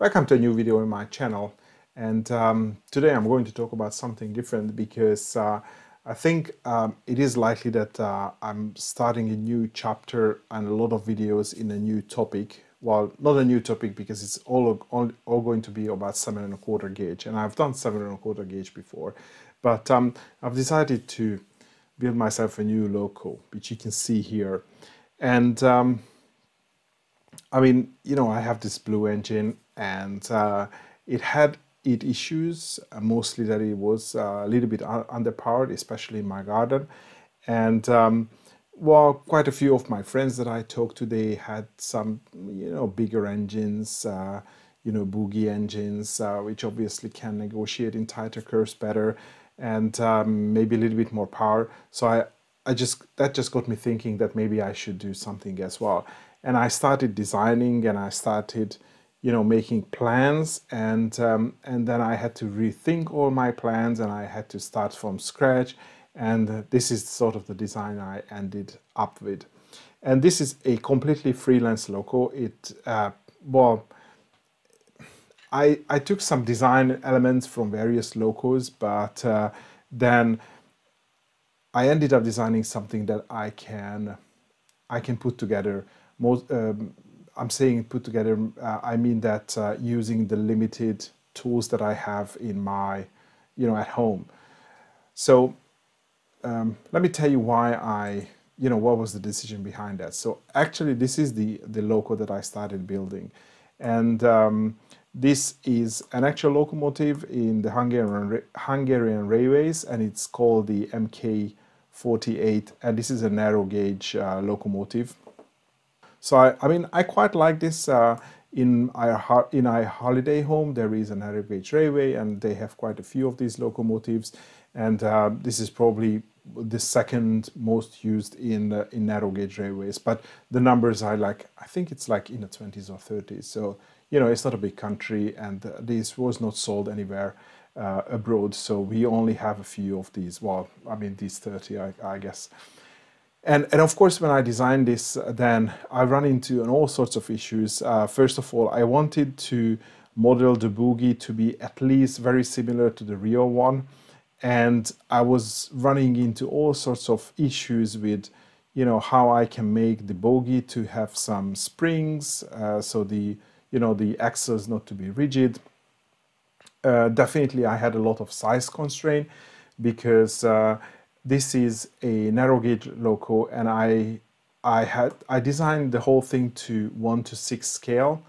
Welcome to a new video in my channel. And um, today I'm going to talk about something different because uh, I think um, it is likely that uh, I'm starting a new chapter and a lot of videos in a new topic. Well not a new topic because it's all, all, all going to be about seven and a quarter gauge. And I've done seven and a quarter gauge before. But um, I've decided to build myself a new loco which you can see here. And um, I mean, you know, I have this blue engine and uh, it had it issues, uh, mostly that it was uh, a little bit underpowered, especially in my garden. And um, well, quite a few of my friends that I talked to, they had some, you know, bigger engines, uh, you know, bogie engines, uh, which obviously can negotiate in tighter curves better and um, maybe a little bit more power. So I, I just that just got me thinking that maybe I should do something as well and I started designing and I started you know making plans and um, and then I had to rethink all my plans and I had to start from scratch and this is sort of the design I ended up with. And this is a completely freelance loco it uh, well I, I took some design elements from various locos but uh, then I ended up designing something that I can I can put together most, um, I'm saying put together, uh, I mean that uh, using the limited tools that I have in my, you know, at home. So um, let me tell you why I, you know, what was the decision behind that. So actually this is the, the loco that I started building. And um, this is an actual locomotive in the Hungarian, Hungarian railways and it's called the MK48 and this is a narrow gauge uh, locomotive so I, I mean, I quite like this. Uh, in our in our holiday home, there is a narrow gauge railway, and they have quite a few of these locomotives. And uh, this is probably the second most used in uh, in narrow gauge railways. But the numbers are like I think it's like in the 20s or 30s. So you know, it's not a big country, and uh, this was not sold anywhere. Uh, abroad, so we only have a few of these. Well, I mean, these 30, I, I guess. And, and of course, when I designed this, uh, then I run into all sorts of issues. Uh, first of all, I wanted to model the bogie to be at least very similar to the real one. And I was running into all sorts of issues with, you know, how I can make the bogie to have some springs, uh, so the, you know, the axles not to be rigid. Uh, definitely, I had a lot of size constraint because uh, this is a narrow gauge loco and I I had I designed the whole thing to 1 to 6 scale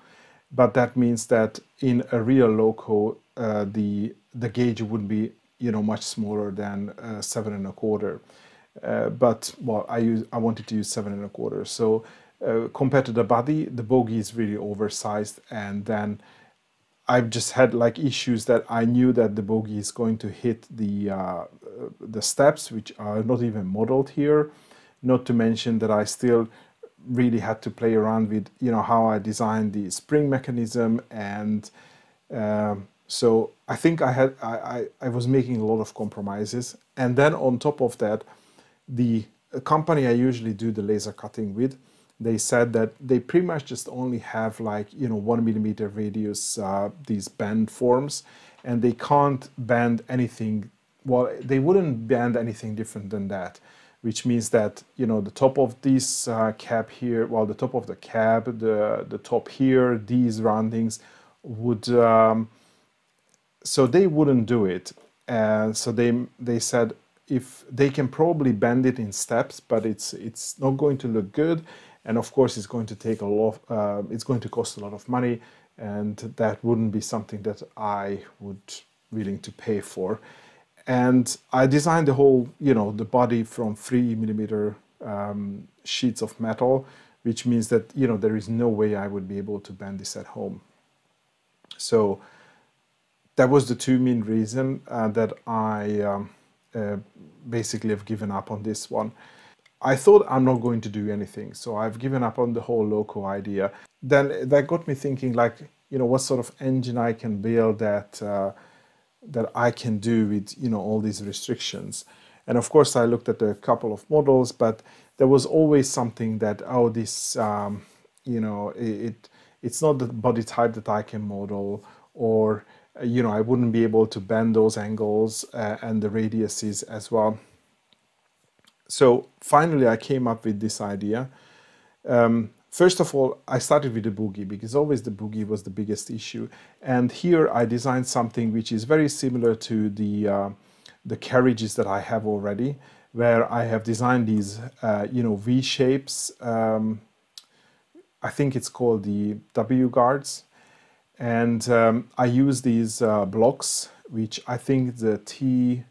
but that means that in a real loco uh, the the gauge would be you know much smaller than uh, seven and a quarter. Uh, but well I use I wanted to use seven and a quarter. So uh, compared to the body the bogie is really oversized and then I've just had like issues that I knew that the bogie is going to hit the uh, the steps which are not even modeled here. Not to mention that I still really had to play around with you know how I designed the spring mechanism and um, so I think I had I, I, I was making a lot of compromises. And then on top of that the company I usually do the laser cutting with they said that they pretty much just only have like you know one millimeter radius uh, these bend forms and they can't bend anything well they wouldn't bend anything different than that which means that you know the top of this uh, cab here well the top of the cab the the top here these roundings would um, so they wouldn't do it. And so they they said if they can probably bend it in steps but it's it's not going to look good and of course it's going to take a lot uh, it's going to cost a lot of money and that wouldn't be something that I would willing to pay for. And I designed the whole you know the body from three millimeter um, sheets of metal which means that you know there is no way I would be able to bend this at home. So that was the two main reason uh, that I um, uh, basically have given up on this one I thought I'm not going to do anything, so I've given up on the whole loco idea. Then that got me thinking, like, you know, what sort of engine I can build that uh, that I can do with you know all these restrictions. And of course, I looked at a couple of models, but there was always something that oh, this um, you know it it's not the body type that I can model or you know I wouldn't be able to bend those angles uh, and the radiuses as well. So finally I came up with this idea. Um, first of all, I started with the bogie because always the bogie was the biggest issue. And here I designed something which is very similar to the, uh, the carriages that I have already, where I have designed these, uh, you know, V shapes. Um, I think it's called the W guards. And um, I use these uh, blocks, which I think the T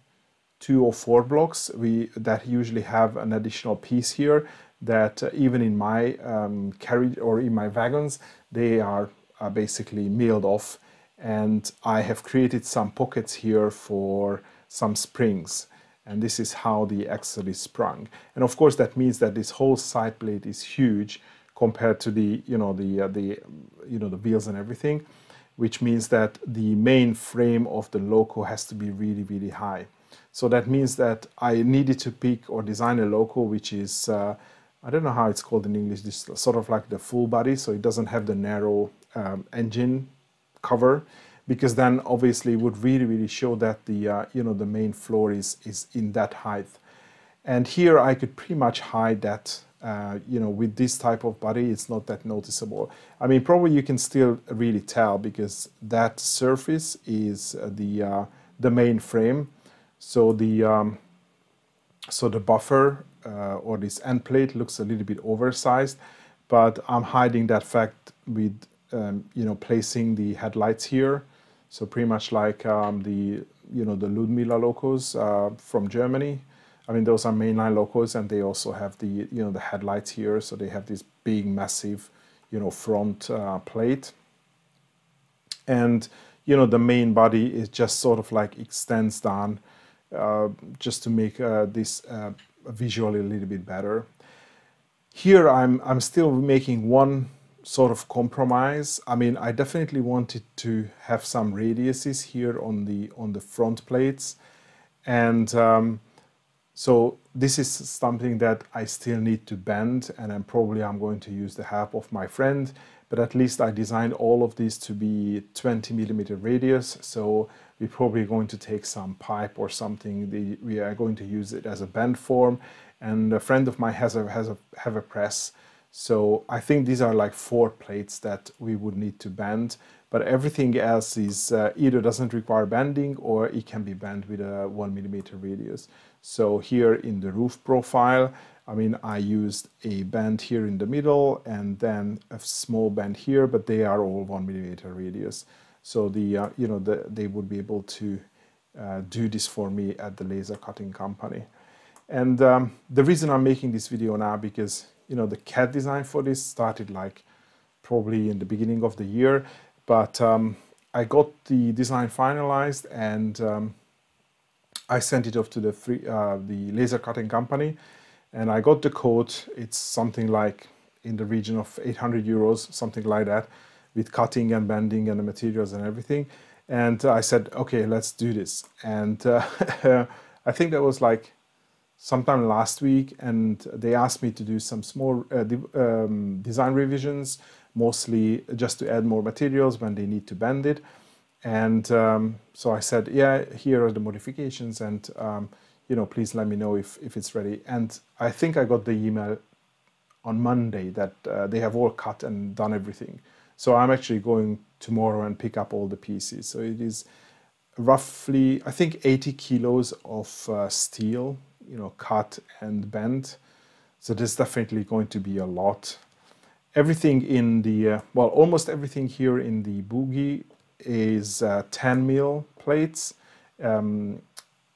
two or four blocks we that usually have an additional piece here that uh, even in my um, carriage or in my wagons they are uh, basically milled off. And I have created some pockets here for some springs. And this is how the axle is sprung. And of course that means that this whole side plate is huge compared to the you know the uh, the you know the wheels and everything which means that the main frame of the loco has to be really really high so that means that I needed to pick or design a loco which is uh, I don't know how it's called in English, this sort of like the full body, so it doesn't have the narrow um, engine cover, because then obviously it would really, really show that the, uh, you know, the main floor is, is in that height. And here I could pretty much hide that, uh, you know, with this type of body, it's not that noticeable. I mean, probably you can still really tell because that surface is uh, the, uh, the main frame. So the, um, so the buffer uh, or this end plate looks a little bit oversized, but I'm hiding that fact with um, you know placing the headlights here. So pretty much like um, the you know the Ludmilla locos uh, from Germany. I mean those are mainline locos, and they also have the you know the headlights here. So they have this big, massive, you know front uh, plate, and you know the main body is just sort of like extends down just to make uh, this uh, visually a little bit better. Here I'm, I'm still making one sort of compromise. I mean, I definitely wanted to have some radiuses here on the, on the front plates. And um, so this is something that I still need to bend and I'm probably I'm going to use the help of my friend, but at least I designed all of these to be 20 millimeter radius. So we're probably going to take some pipe or something. The, we are going to use it as a bend form. And a friend of mine has a, has a, have a press. So I think these are like four plates that we would need to bend. But everything else is uh, either doesn't require bending or it can be bent with a one millimeter radius. So here in the roof profile, I mean, I used a bend here in the middle and then a small bend here, but they are all one millimeter radius. So the uh, you know the, they would be able to uh, do this for me at the laser cutting company. And um, the reason I'm making this video now because you know the CAD design for this started like probably in the beginning of the year, but um, I got the design finalized and um, I sent it off to the free, uh, the laser cutting company, and I got the quote. It's something like in the region of 800 euros, something like that with cutting and bending and the materials and everything. And I said, okay, let's do this. And uh, I think that was like sometime last week, and they asked me to do some small uh, um, design revisions, mostly just to add more materials when they need to bend it. And um, so I said, yeah, here are the modifications, and um, you know, please let me know if if it's ready. And I think I got the email on Monday that uh, they have all cut and done everything. So I'm actually going tomorrow and pick up all the pieces. So it is roughly, I think 80 kilos of uh, steel, you know, cut and bent. So there's definitely going to be a lot. Everything in the, uh, well, almost everything here in the bogie is uh, 10 mil plates, um,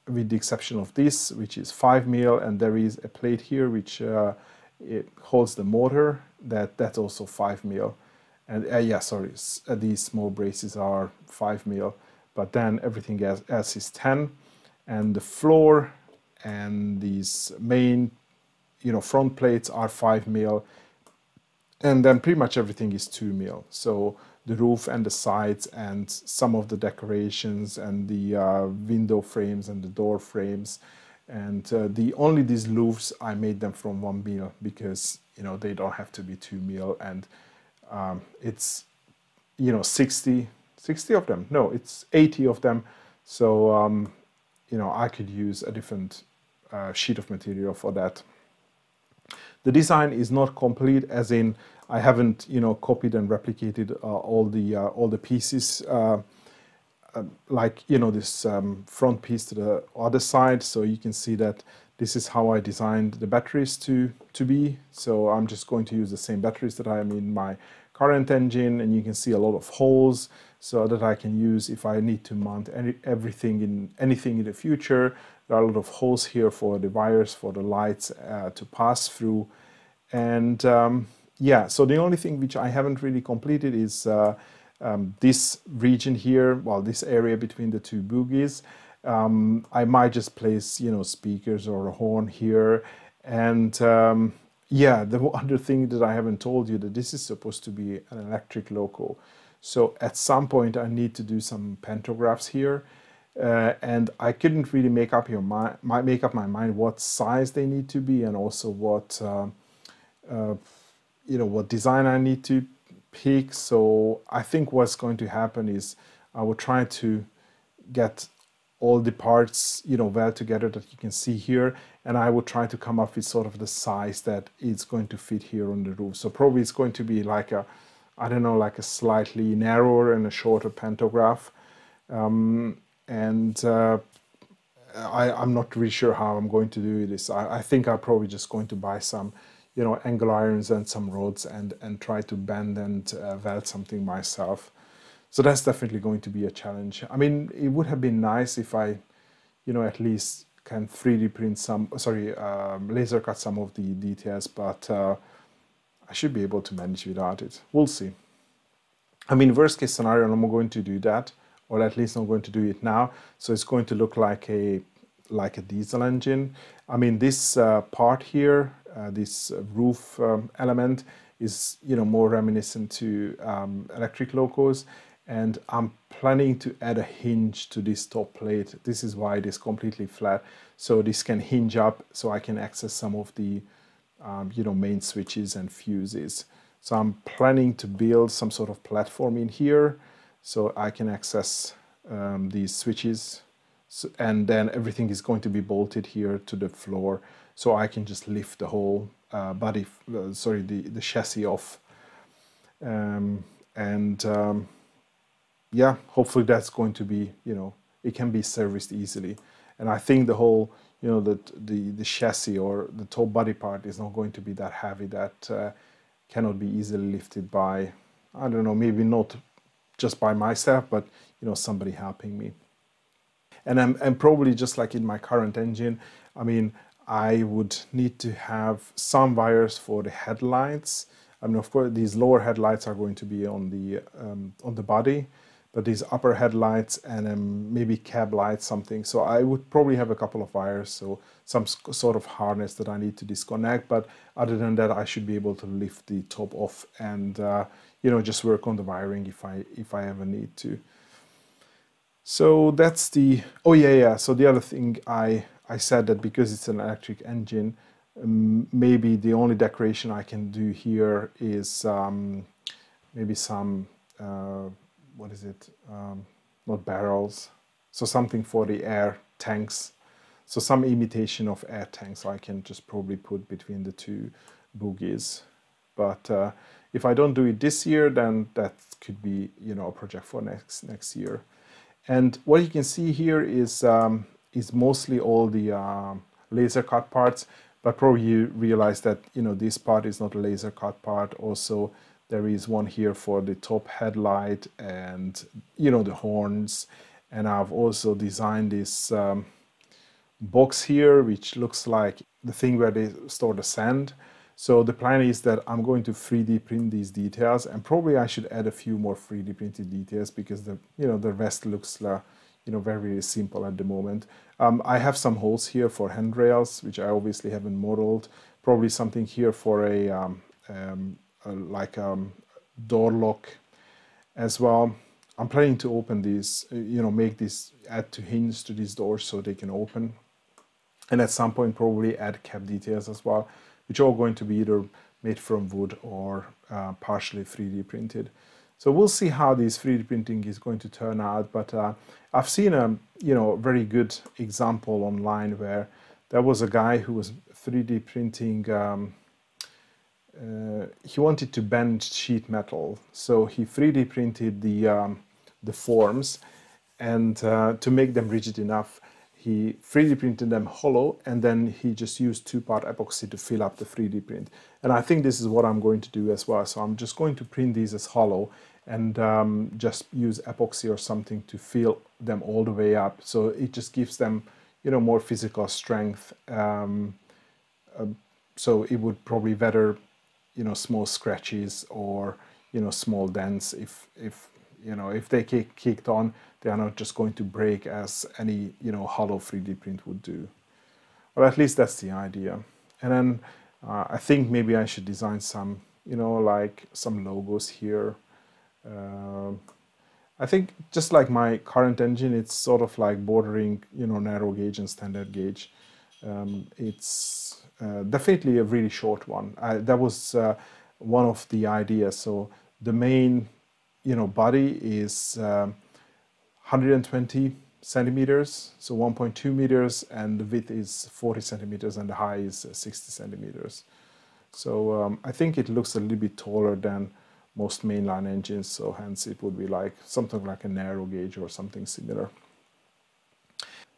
with the exception of this, which is 5 mil, and there is a plate here which uh, it holds the motor, that that's also 5 mil and uh, yeah sorry uh, these small braces are 5 mil but then everything else, else is 10 and the floor and these main you know front plates are 5 mil. And then pretty much everything is 2 mil. So the roof and the sides and some of the decorations and the uh, window frames and the door frames. And uh, the only these louvers I made them from 1 mil because you know they don't have to be 2 mil. And um, it's you know 60 60 of them. No it's 80 of them. So um, you know I could use a different uh, sheet of material for that. The design is not complete as in I haven't you know copied and replicated uh, all the uh, all the pieces uh, uh, like you know this um, front piece to the other side. So you can see that this is how I designed the batteries to to be. So I'm just going to use the same batteries that I am in my current engine and you can see a lot of holes so that I can use if I need to mount any, everything in anything in the future. There are a lot of holes here for the wires for the lights uh, to pass through. And um, yeah so the only thing which I haven't really completed is uh, um, this region here well this area between the two bogies um, I might just place you know speakers or a horn here and um, yeah, the other thing that I haven't told you that this is supposed to be an electric loco. So at some point I need to do some pantographs here. Uh, and I couldn't really make up your mind, make up my mind what size they need to be, and also what uh, uh, you know what design I need to pick. So I think what's going to happen is I will try to get all the parts you know well together that you can see here and I will try to come up with sort of the size that it's going to fit here on the roof. So probably it's going to be like a I don't know like a slightly narrower and a shorter pantograph. Um, and uh, I, I'm not really sure how I'm going to do this. I, I think I'm probably just going to buy some you know angle irons and some rods and and try to bend and uh, weld something myself so that's definitely going to be a challenge. I mean, it would have been nice if I, you know, at least can 3D print some, sorry, um, laser cut some of the details, but uh, I should be able to manage without it. We'll see. I mean, worst case scenario, I'm not going to do that, or at least I'm going to do it now. So it's going to look like a like a diesel engine. I mean, this uh, part here, uh, this roof um, element, is you know more reminiscent to um, electric locos and I'm planning to add a hinge to this top plate. This is why it is completely flat. So this can hinge up so I can access some of the um, you know main switches and fuses. So I'm planning to build some sort of platform in here so I can access um, these switches so, and then everything is going to be bolted here to the floor so I can just lift the whole uh, body, uh, sorry, the, the chassis off. Um, and um, yeah, hopefully that's going to be, you know, it can be serviced easily. And I think the whole, you know, the, the, the chassis or the top body part is not going to be that heavy that uh, cannot be easily lifted by, I don't know, maybe not just by myself, but, you know, somebody helping me. And I'm, and probably just like in my current engine, I mean, I would need to have some wires for the headlights. I mean, of course, these lower headlights are going to be on the um, on the body, but these upper headlights and um, maybe cab lights, something. So I would probably have a couple of wires, so some sort of harness that I need to disconnect. But other than that, I should be able to lift the top off and uh, you know just work on the wiring if I if I ever need to. So that's the oh yeah yeah. So the other thing I I said that because it's an electric engine, um, maybe the only decoration I can do here is um, maybe some. Uh, what is it? Um, not barrels. So something for the air tanks. So some imitation of air tanks I can just probably put between the two bogies. But uh, if I don't do it this year, then that could be you know a project for next next year. And what you can see here is um, is mostly all the um, laser cut parts. But probably you realize that you know this part is not a laser cut part. Also, there is one here for the top headlight and you know the horns. And I've also designed this um, box here which looks like the thing where they store the sand. So the plan is that I'm going to 3D print these details and probably I should add a few more 3D printed details because the you know the rest looks uh, you know very simple at the moment. Um, I have some holes here for handrails which I obviously haven't modeled. Probably something here for a um, um, like a um, door lock as well. I'm planning to open these, you know, make this add to hinges to these doors so they can open. And at some point probably add cab details as well, which are going to be either made from wood or uh, partially 3D printed. So we'll see how this 3D printing is going to turn out. But uh, I've seen a you know very good example online where there was a guy who was 3D printing. Um, uh, he wanted to bend sheet metal, so he 3D printed the um, the forms, and uh, to make them rigid enough, he 3D printed them hollow, and then he just used two-part epoxy to fill up the 3D print. And I think this is what I'm going to do as well. So I'm just going to print these as hollow, and um, just use epoxy or something to fill them all the way up. So it just gives them, you know, more physical strength. Um, uh, so it would probably weather you know small scratches or you know small dents. If if you know if they kick, kicked on they are not just going to break as any you know hollow 3d print would do. Or at least that's the idea. And then uh, i think maybe i should design some you know like some logos here. Uh, i think just like my current engine it's sort of like bordering you know narrow gauge and standard gauge. Um, it's definitely a really short one. That was uh, one of the ideas. So the main, you know, body is um, 120 centimeters, so 1.2 meters, and the width is 40 centimeters, and the height is uh, 60 centimeters. So um, I think it looks a little bit taller than most mainline engines, so hence it would be like something like a narrow gauge or something similar.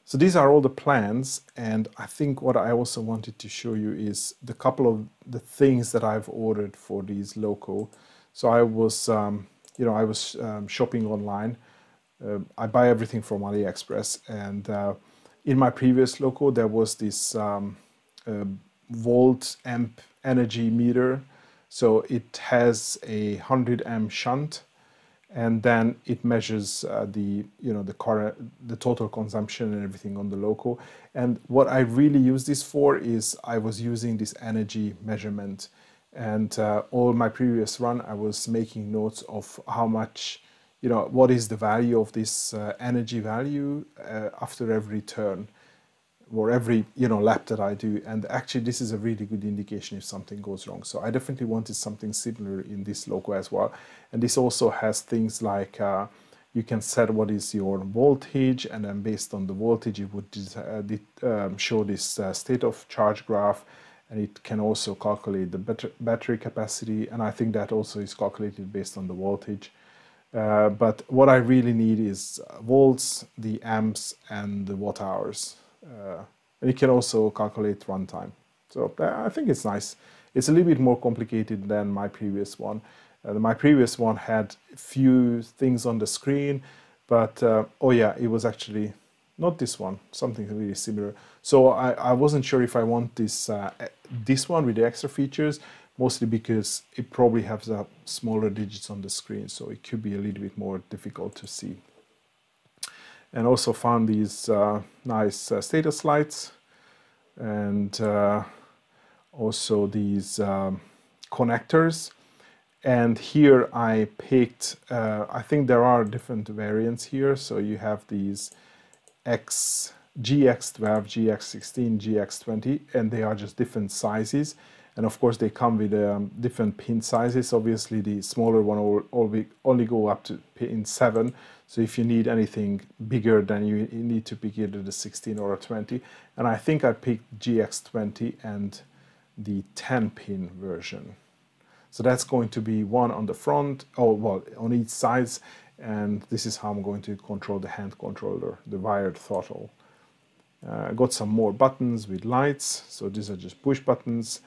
So these are all the plans and I think what I also wanted to show you is the couple of the things that I've ordered for these loco. So I was, um, you know, I was um, shopping online. Uh, I buy everything from AliExpress and uh, in my previous loco there was this um, uh, volt amp energy meter. So it has a 100 amp shunt and then it measures uh, the you know the the total consumption and everything on the loco and what i really use this for is i was using this energy measurement. And uh, all my previous run i was making notes of how much you know what is the value of this uh, energy value uh, after every turn or every you know lap that I do and actually this is a really good indication if something goes wrong. So I definitely wanted something similar in this loco as well. And this also has things like uh, you can set what is your voltage and then based on the voltage it would uh, um, show this uh, state of charge graph and it can also calculate the battery capacity and I think that also is calculated based on the voltage. Uh, but what I really need is volts, the amps and the watt hours uh, and it can also calculate runtime. So I think it's nice. It's a little bit more complicated than my previous one. Uh, my previous one had few things on the screen, but uh, oh yeah, it was actually not this one, something really similar. So I, I wasn't sure if I want this uh, this one with the extra features, mostly because it probably has uh, smaller digits on the screen, so it could be a little bit more difficult to see and also found these uh, nice uh, status lights and uh, also these um, connectors. And here I picked I think there are different variants here. So you have these X GX12 GX16 GX20 and they are just different sizes and of course they come with um, different pin sizes. Obviously the smaller one will only go up to pin 7 so if you need anything bigger then you, need to pick either the 16 or a 20 and I think I picked GX20 and the 10 pin version. So that's going to be one on the front oh well on each sides. And this is how I'm going to control the hand controller the wired throttle. Uh, I got some more buttons with lights. So these are just push buttons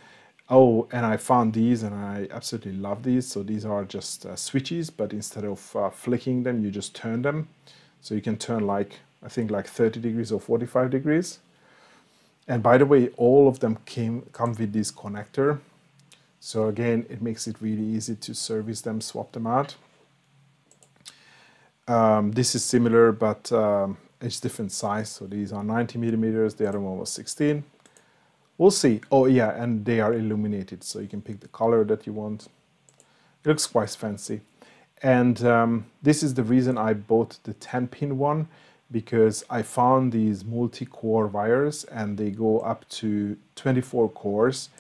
Oh, and I found these and I absolutely love these. So these are just uh, switches, but instead of uh, flicking them, you just turn them. So you can turn like, I think like 30 degrees or 45 degrees. And by the way, all of them came come with this connector. So again, it makes it really easy to service them, swap them out. Um, this is similar, but um, it's different size. So these are 90 millimeters, the other one was 16. We'll see. Oh yeah, and they are illuminated, so you can pick the color that you want. It looks quite fancy. And um, this is the reason I bought the 10 pin one because I found these multi-core wires and they go up to 24 cores.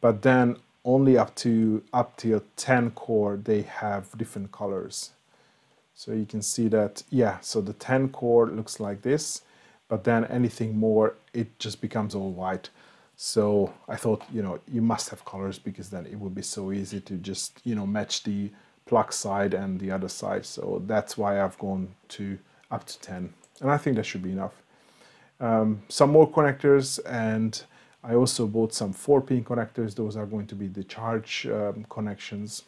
But then only up to up till 10 core they have different colors so you can see that yeah so the 10 core looks like this but then anything more it just becomes all white so I thought you know you must have colors because then it would be so easy to just you know match the plug side and the other side. So that's why I've gone to up to 10 and I think that should be enough. Um, some more connectors and I also bought some 4 pin connectors. Those are going to be the charge um, connections.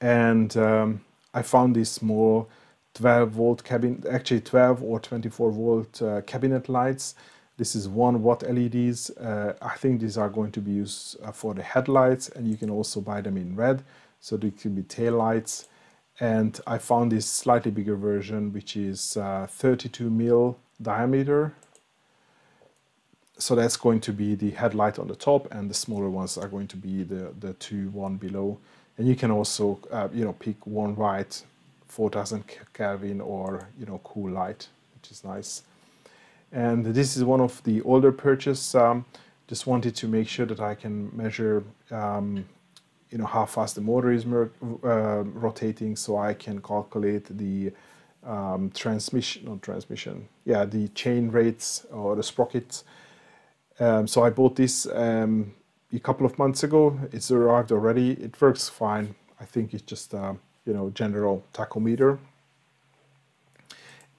And um, I found these small 12 volt cabin, actually 12 or 24 volt uh, cabinet lights this is 1 watt LEDs uh, I think these are going to be used uh, for the headlights and you can also buy them in red so they can be tail lights. And I found this slightly bigger version which is uh, 32 mil diameter. So that's going to be the headlight on the top and the smaller ones are going to be the the two one below. And you can also uh, you know pick one white 4000 Kelvin or you know cool light which is nice and this is one of the older purchase um, just wanted to make sure that I can measure um, you know how fast the motor is uh, rotating so I can calculate the um, transmission not transmission yeah the chain rates or the sprockets. Um, so I bought this um, a couple of months ago. It's arrived already. It works fine. I think it's just a you know general tachometer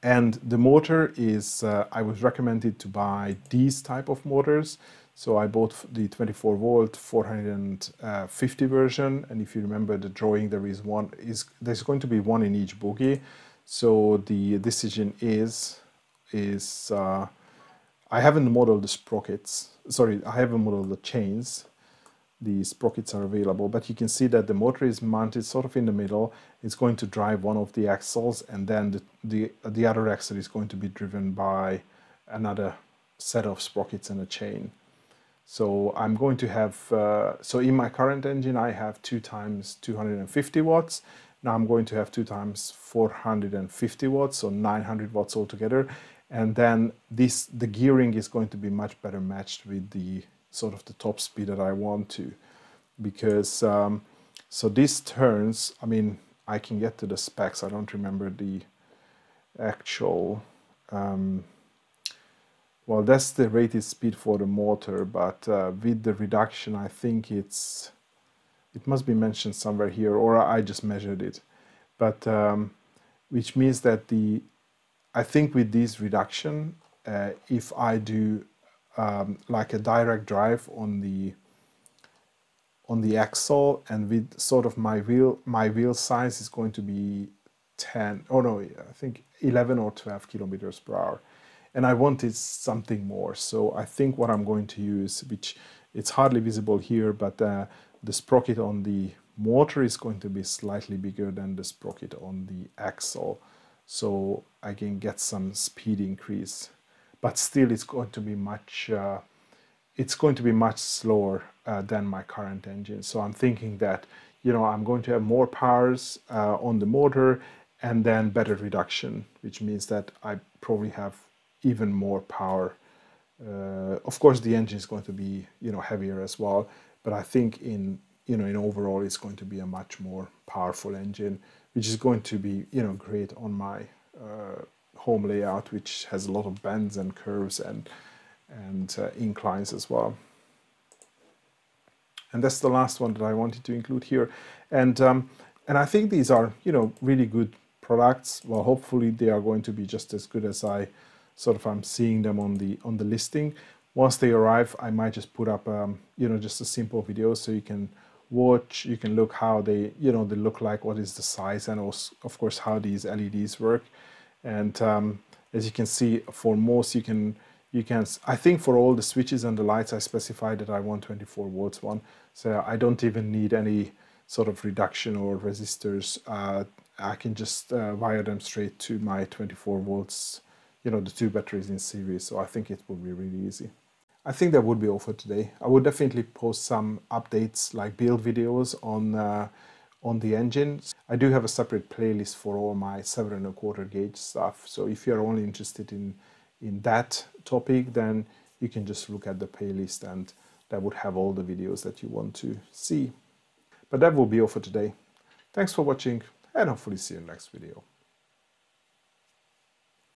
and the motor is uh, I was recommended to buy these type of motors so I bought the 24 volt 450 version. And if you remember the drawing there is one is there's going to be one in each bogie so the decision is is uh, I haven't modeled the sprockets sorry I haven't modeled the chains the sprockets are available but you can see that the motor is mounted sort of in the middle it's going to drive one of the axles and then the, the, the other axle is going to be driven by another set of sprockets and a chain so I'm going to have, uh, so in my current engine, I have two times 250 watts. Now I'm going to have two times 450 watts, so 900 watts altogether. And then this, the gearing is going to be much better matched with the sort of the top speed that I want to. Because, um, so these turns, I mean, I can get to the specs. I don't remember the actual, um, well, that's the rated speed for the motor, but uh, with the reduction, I think it's, it must be mentioned somewhere here, or I just measured it. But, um, which means that the, I think with this reduction, uh, if I do um, like a direct drive on the, on the axle and with sort of my wheel, my wheel size is going to be 10, oh no, I think 11 or 12 kilometers per hour and I wanted something more. So I think what I'm going to use, which it's hardly visible here, but uh, the sprocket on the motor is going to be slightly bigger than the sprocket on the axle. So I can get some speed increase, but still it's going to be much, uh, it's going to be much slower uh, than my current engine. So I'm thinking that, you know, I'm going to have more powers uh, on the motor and then better reduction, which means that I probably have even more power. Uh, of course, the engine is going to be you know heavier as well, but I think in you know in overall it's going to be a much more powerful engine, which is going to be you know great on my uh, home layout, which has a lot of bends and curves and and uh, inclines as well. And that's the last one that I wanted to include here, and um, and I think these are you know really good products. Well, hopefully they are going to be just as good as I sort of I'm seeing them on the on the listing. Once they arrive, I might just put up um, you know just a simple video so you can watch, you can look how they you know they look like, what is the size, and also of course how these LEDs work. And um, as you can see, for most you can you can I think for all the switches and the lights I specified that I want 24 volts one, so I don't even need any sort of reduction or resistors. Uh, I can just uh, wire them straight to my 24 volts you know the two batteries in series so I think it will be really easy. I think that would be all for today. I would definitely post some updates like build videos on uh, on the engine. I do have a separate playlist for all my seven and a quarter gauge stuff. So if you're only interested in in that topic, then you can just look at the playlist and that would have all the videos that you want to see. But that will be all for today. Thanks for watching and hopefully see you in the next video.